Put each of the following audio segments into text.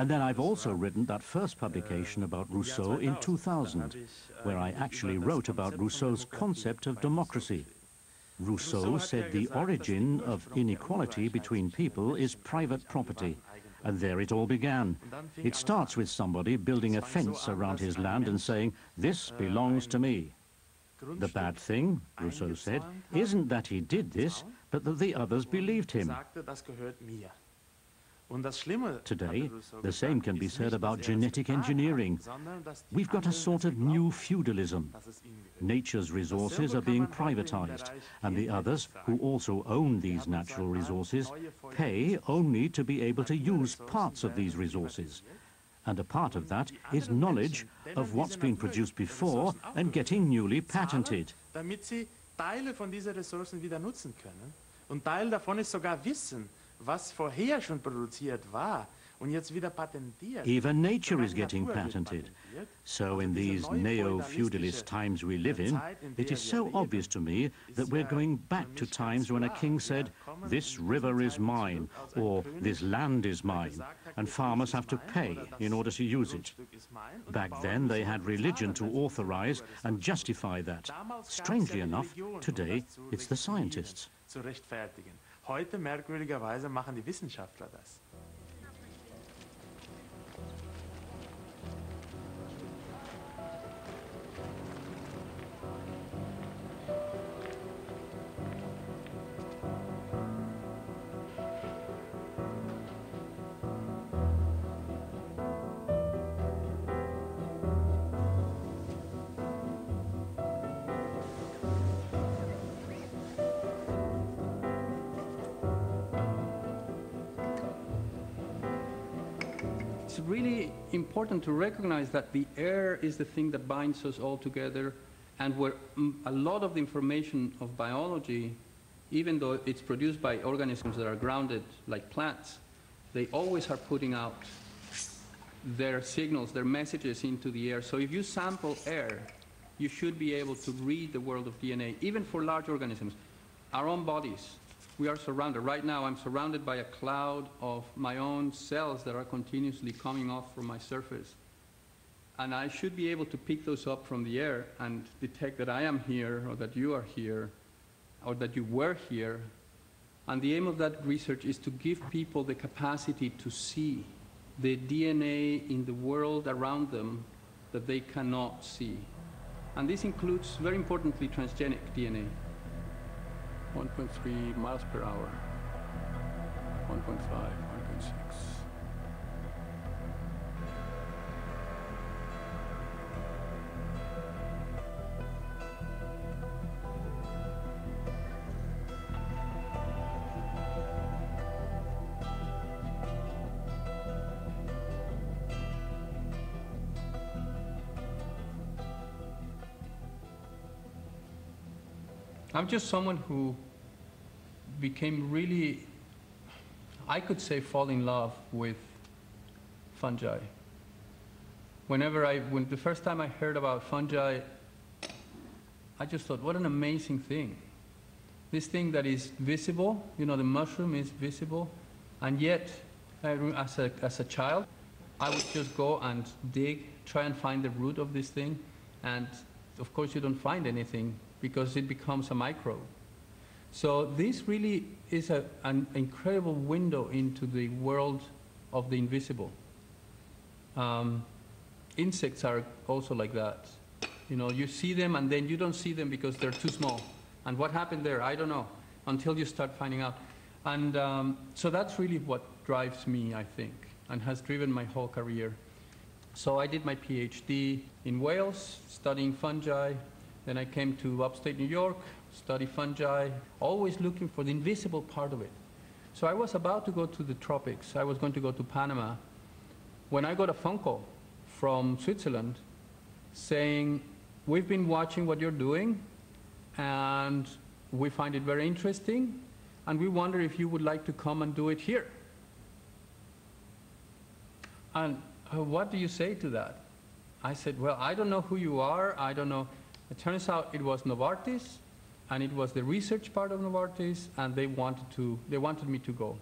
And then I've also written that first publication about Rousseau in 2000, where I actually wrote about Rousseau's concept of democracy. Rousseau said the origin of inequality between people is private property, and there it all began. It starts with somebody building a fence around his land and saying, this belongs to me. The bad thing, Rousseau said, isn't that he did this, but that the others believed him. Today, the same can be said about genetic engineering. We've got a sort of new feudalism. Nature's resources are being privatized, and the others, who also own these natural resources, pay only to be able to use parts of these resources. And a part of that is knowledge of what's been produced before and getting newly patented. Teile von dieser Ressourcen wieder nutzen können. Und Teil davon ist sogar Wissen, was vorher schon produziert war und jetzt wieder patentiert. Even nature is getting patented. So in these neo-feudalist times we live in, it is so obvious to me that we're going back to times when a king said, this river is mine, or this land is mine, and farmers have to pay in order to use it. Back then they had religion to authorize and justify that. Strangely enough, today it's the scientists. Heute merkwürdigerweise machen die Wissenschaftler das. Really important to recognize that the air is the thing that binds us all together and where mm, a lot of the information of biology, even though it's produced by organisms that are grounded like plants, they always are putting out their signals, their messages into the air. So if you sample air, you should be able to read the world of DNA, even for large organisms. Our own bodies, we are surrounded. Right now, I'm surrounded by a cloud of my own cells that are continuously coming off from my surface. And I should be able to pick those up from the air and detect that I am here, or that you are here, or that you were here. And the aim of that research is to give people the capacity to see the DNA in the world around them that they cannot see. And this includes, very importantly, transgenic DNA. 1.3 miles per hour, 1.5, I'm just someone who became really, I could say, fall in love with fungi. Whenever I, when the first time I heard about fungi, I just thought, what an amazing thing. This thing that is visible, you know, the mushroom is visible, and yet, as a, as a child, I would just go and dig, try and find the root of this thing, and of course you don't find anything because it becomes a microbe. So this really is a, an incredible window into the world of the invisible. Um, insects are also like that. You know, you see them and then you don't see them because they're too small. And what happened there, I don't know, until you start finding out. And um, so that's really what drives me, I think, and has driven my whole career. So I did my PhD in Wales, studying fungi, then I came to upstate New York, study fungi, always looking for the invisible part of it. So I was about to go to the tropics. I was going to go to Panama when I got a phone call from Switzerland saying, we've been watching what you're doing and we find it very interesting and we wonder if you would like to come and do it here. And uh, what do you say to that? I said, well, I don't know who you are. I don't know. It turns out it was Novartis, and it was the research part of Novartis, and they wanted, to, they wanted me to go.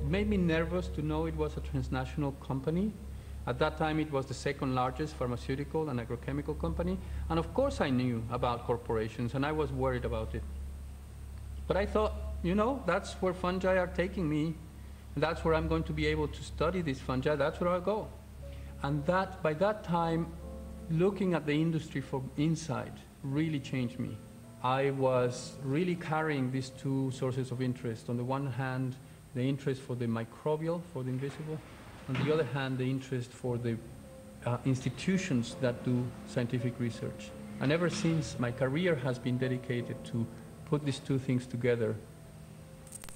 It made me nervous to know it was a transnational company. At that time, it was the second largest pharmaceutical and agrochemical company. And of course, I knew about corporations, and I was worried about it. But I thought, you know, that's where fungi are taking me. And that's where I'm going to be able to study these fungi. That's where I'll go. And that, by that time, looking at the industry from inside really changed me. I was really carrying these two sources of interest. On the one hand, the interest for the microbial, for the invisible. On the other hand, the interest for the uh, institutions that do scientific research. And ever since, my career has been dedicated to put these two things together.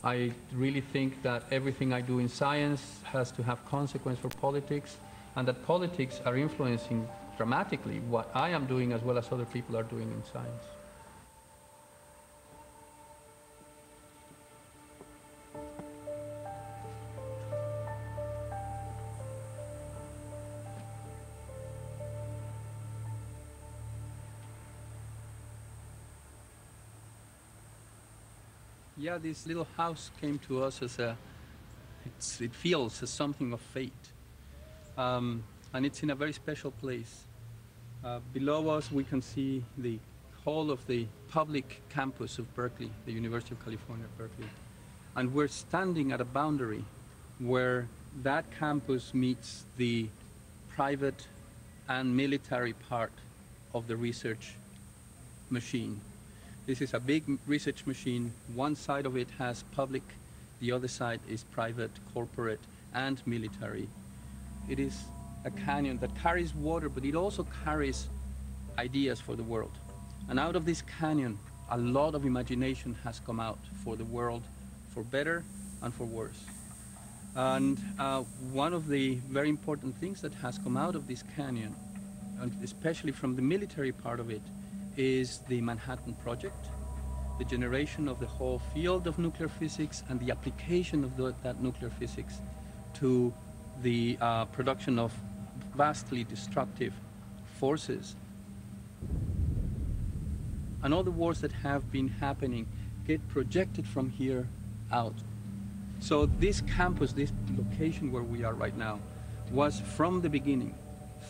I really think that everything I do in science has to have consequence for politics, and that politics are influencing dramatically what I am doing as well as other people are doing in science. Yeah, this little house came to us as a, it feels as something of fate. Um, and it's in a very special place. Uh, below us, we can see the whole of the public campus of Berkeley, the University of California, Berkeley. And we're standing at a boundary where that campus meets the private and military part of the research machine. This is a big research machine. One side of it has public, the other side is private, corporate, and military. It is a canyon that carries water, but it also carries ideas for the world. And out of this canyon, a lot of imagination has come out for the world, for better and for worse. And uh, one of the very important things that has come out of this canyon, and especially from the military part of it, is the Manhattan Project, the generation of the whole field of nuclear physics and the application of the, that nuclear physics to the uh, production of vastly destructive forces. And all the wars that have been happening get projected from here out. So this campus, this location where we are right now, was from the beginning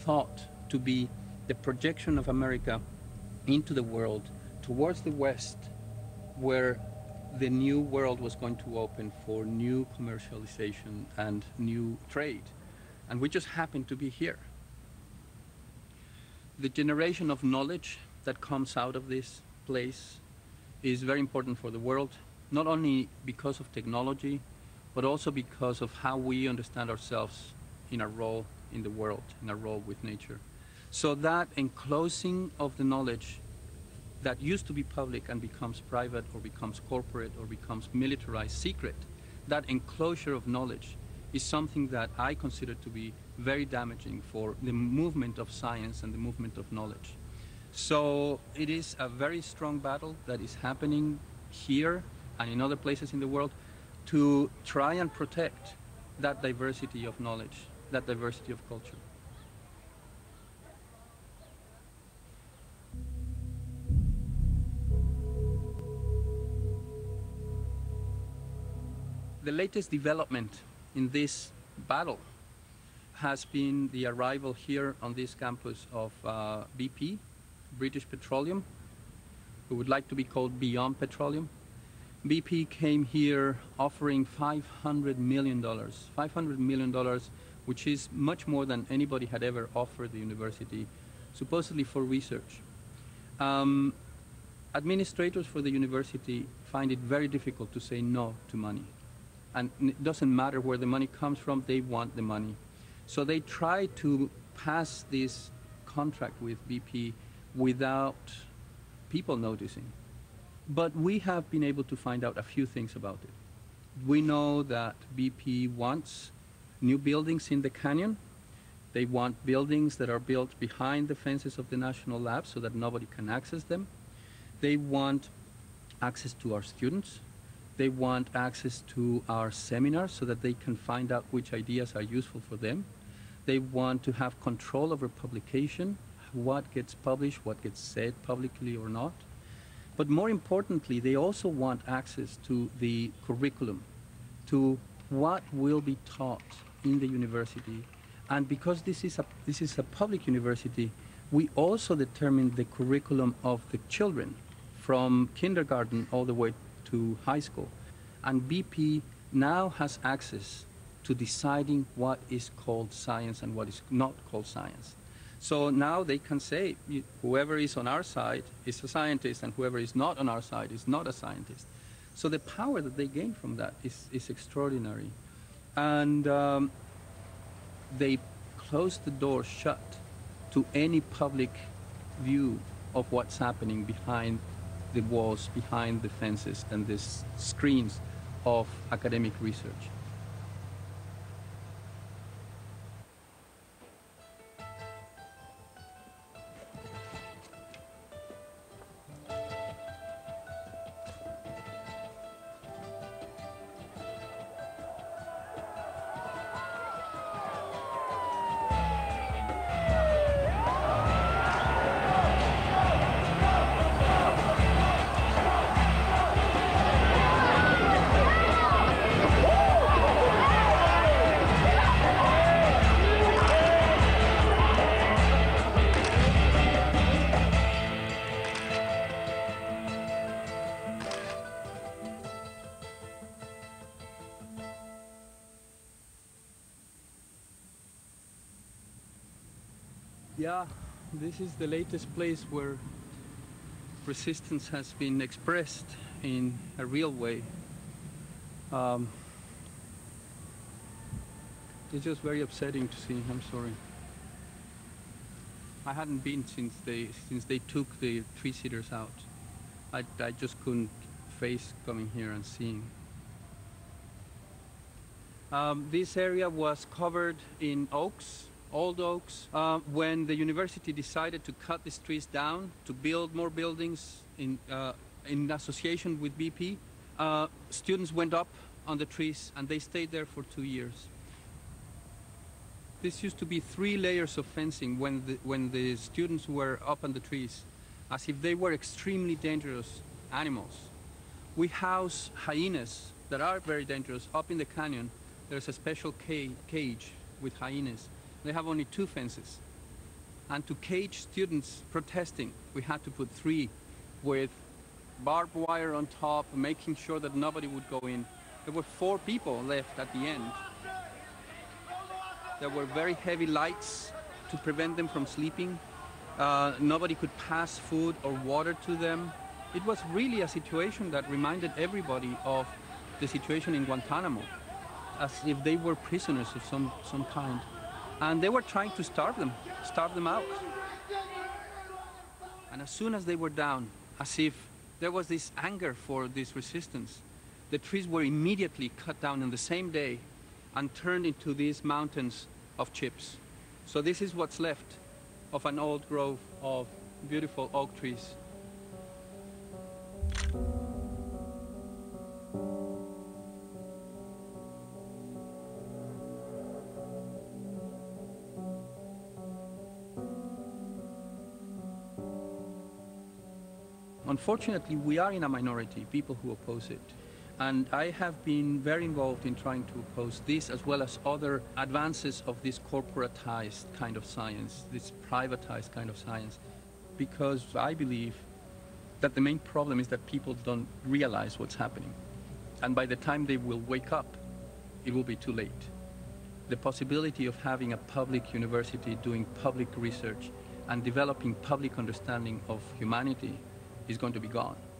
thought to be the projection of America into the world, towards the West, where the new world was going to open for new commercialization and new trade and we just happened to be here. The generation of knowledge that comes out of this place is very important for the world, not only because of technology, but also because of how we understand ourselves in our role in the world, in our role with nature. So that enclosing of the knowledge that used to be public and becomes private or becomes corporate or becomes militarized secret, that enclosure of knowledge is something that I consider to be very damaging for the movement of science and the movement of knowledge. So it is a very strong battle that is happening here and in other places in the world to try and protect that diversity of knowledge, that diversity of culture. The latest development in this battle has been the arrival here on this campus of uh, BP, British Petroleum, who would like to be called Beyond Petroleum. BP came here offering $500 million, $500 million, which is much more than anybody had ever offered the university, supposedly for research. Um, administrators for the university find it very difficult to say no to money and it doesn't matter where the money comes from, they want the money. So they try to pass this contract with BP without people noticing. But we have been able to find out a few things about it. We know that BP wants new buildings in the canyon. They want buildings that are built behind the fences of the national lab so that nobody can access them. They want access to our students they want access to our seminars so that they can find out which ideas are useful for them. They want to have control over publication, what gets published, what gets said publicly or not. But more importantly, they also want access to the curriculum, to what will be taught in the university. And because this is a, this is a public university, we also determine the curriculum of the children from kindergarten all the way to high school. And BP now has access to deciding what is called science and what is not called science. So now they can say whoever is on our side is a scientist and whoever is not on our side is not a scientist. So the power that they gain from that is, is extraordinary. And um, they close the door shut to any public view of what's happening behind the walls, behind the fences and the screens of academic research. Yeah, this is the latest place where resistance has been expressed in a real way. Um, it's just very upsetting to see. I'm sorry. I hadn't been since they since they took the tree seeders out. I, I just couldn't face coming here and seeing. Um, this area was covered in oaks old oaks. Uh, when the university decided to cut these trees down to build more buildings in, uh, in association with BP, uh, students went up on the trees and they stayed there for two years. This used to be three layers of fencing when the, when the students were up on the trees, as if they were extremely dangerous animals. We house hyenas that are very dangerous up in the canyon. There's a special cage with hyenas they have only two fences. And to cage students protesting, we had to put three with barbed wire on top, making sure that nobody would go in. There were four people left at the end. There were very heavy lights to prevent them from sleeping. Uh, nobody could pass food or water to them. It was really a situation that reminded everybody of the situation in Guantanamo, as if they were prisoners of some, some kind and they were trying to starve them, starve them out. And as soon as they were down, as if there was this anger for this resistance, the trees were immediately cut down on the same day and turned into these mountains of chips. So this is what's left of an old grove of beautiful oak trees. Unfortunately, we are in a minority, people who oppose it. And I have been very involved in trying to oppose this as well as other advances of this corporatized kind of science, this privatized kind of science, because I believe that the main problem is that people don't realize what's happening. And by the time they will wake up, it will be too late. The possibility of having a public university doing public research and developing public understanding of humanity is going to be gone.